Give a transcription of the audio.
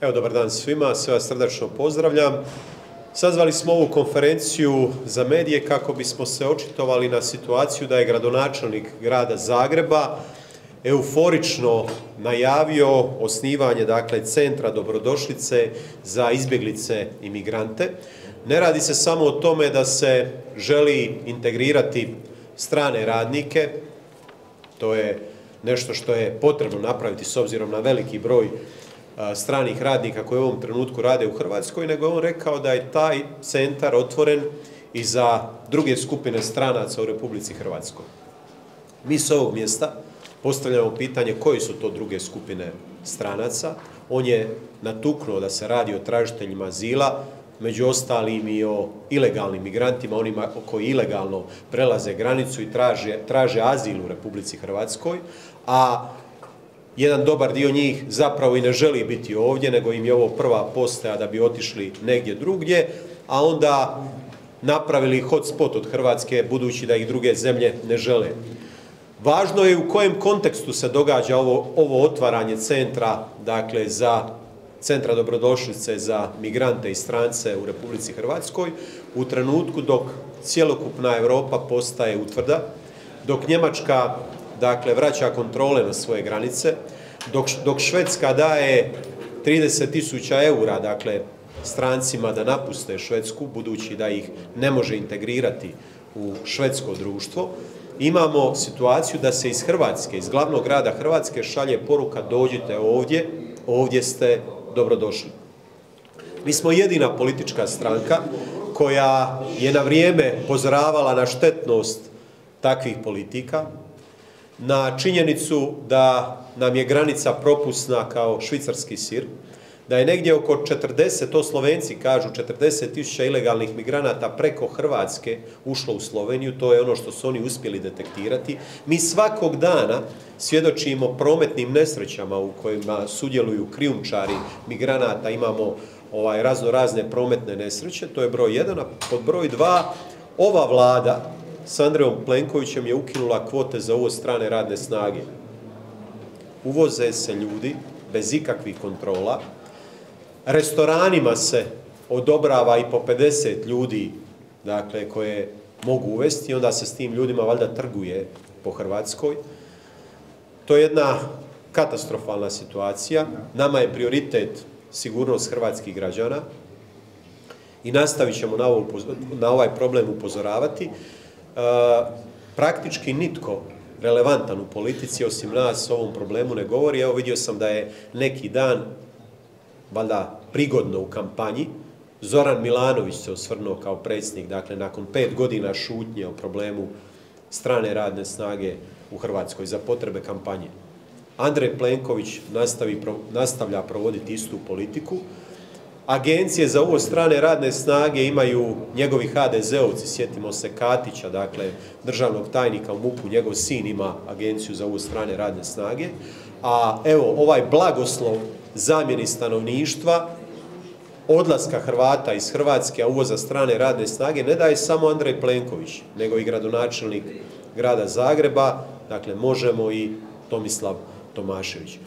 Evo, dobar dan svima, sve vas srdačno pozdravljam. Sazvali smo ovu konferenciju za medije kako bismo se očitovali na situaciju da je gradonačelnik grada Zagreba euforično najavio osnivanje dakle centra dobrodošlice za izbjeglice i migrante. Ne radi se samo o tome da se želi integrirati strane radnike, to je nešto što je potrebno napraviti s obzirom na veliki broj stranih radnika koji u ovom trenutku rade u Hrvatskoj, nego je on rekao da je taj centar otvoren i za druge skupine stranaca u Republici Hrvatskoj. Mi s ovog mjesta postavljamo pitanje koje su to druge skupine stranaca. On je natuknuo da se radi o tražiteljima azila, među ostalim i o ilegalnim migrantima, onima koji ilegalno prelaze granicu i traže, traže azil u Republici Hrvatskoj, a jedan dobar dio njih zapravo i ne želi biti ovdje, nego im je ovo prva postaja da bi otišli negdje drugdje, a onda napravili hotspot od Hrvatske budući da ih druge zemlje ne žele. Važno je u kojem kontekstu se događa ovo, ovo otvaranje centra, dakle za centra dobrodošlice za migrante i strance u Republici Hrvatskoj u trenutku dok cjelokupna Europa postaje utvrda, dok Njemačka dakle vraća kontrole na svoje granice, dok, dok Švedska daje 30 tisuća eura dakle strancima da napuste Švedsku budući da ih ne može integrirati u švedsko društvo, imamo situaciju da se iz Hrvatske, iz glavnog grada Hrvatske šalje poruka dođite ovdje, ovdje ste dobrodošli. Mi smo jedina politička stranka koja je na vrijeme pozoravala na štetnost takvih politika, na činjenicu da nam je granica propusna kao švicarski sir, da je negdje oko 40, to Slovenci kažu, 40 tisuća ilegalnih migranata preko Hrvatske ušlo u Sloveniju, to je ono što su oni uspjeli detektirati. Mi svakog dana svjedočimo prometnim nesrećama u kojima sudjeluju krijumčari migranata, imamo ovaj razno razne prometne nesreće, to je broj jedan, a pod broj dva, ova vlada s Andrejom Plenkovićem je ukinula kvote za uvoz strane radne snage. Uvoze se ljudi bez ikakvih kontrola, restoranima se odobrava i po 50 ljudi dakle, koje mogu uvesti i onda se s tim ljudima valjda trguje po Hrvatskoj. To je jedna katastrofalna situacija. Nama je prioritet sigurnost hrvatskih građana i nastavit ćemo na, na ovaj problem upozoravati. E, praktički nitko relevantan u politici osim nas o ovom problemu ne govori. Evo vidio sam da je neki dan valjda prigodno u kampanji. Zoran Milanović se osvrnuo kao predsjednik, dakle nakon pet godina šutnje o problemu strane radne snage u Hrvatskoj za potrebe kampanje. Andrej Plenković nastavi, nastavlja provoditi istu politiku. Agencije za uvoz strane radne snage imaju njegovi HDZ-ovci, sjetimo se Katića, dakle državnog tajnika u MUP-u, njegov sin ima agenciju za uvoz strane radne snage. A evo, ovaj blagoslov zamjeni stanovništva, odlaska Hrvata iz Hrvatske, a uvoza strane radne snage, ne daje samo Andrej Plenković, nego i gradonačelnik grada Zagreba, dakle možemo i Tomislav Tomašević.